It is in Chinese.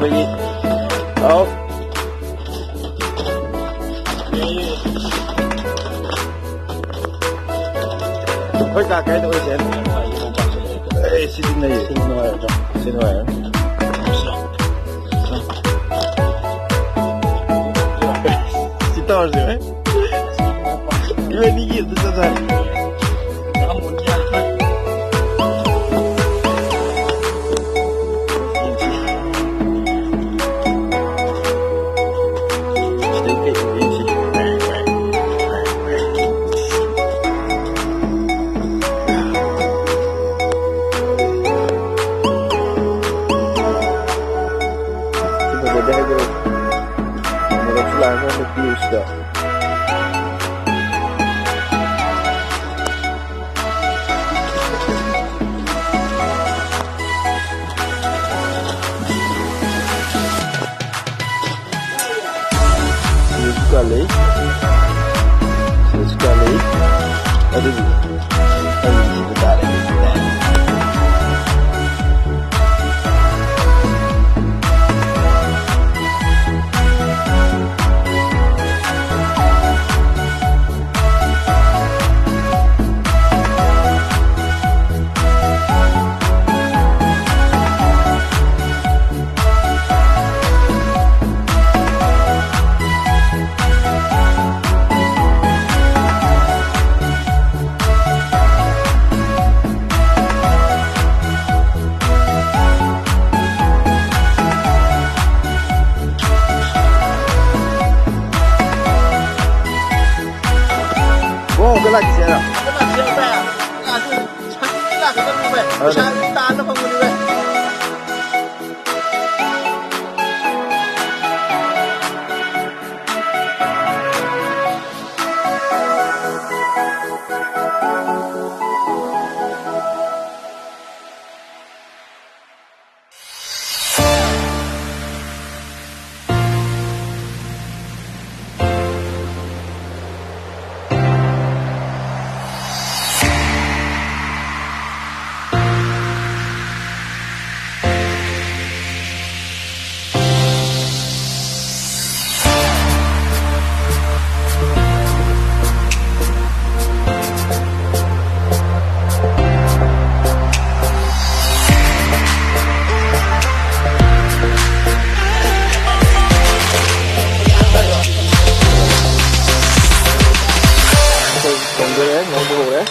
回音，好。可以打开多一点。哎，新的也，新的玩意儿，新的玩意儿。是啊。你是，因为你一直在。I didn't. 你打的嘛比啊你打就是全部大腿都是肉呗为打 है।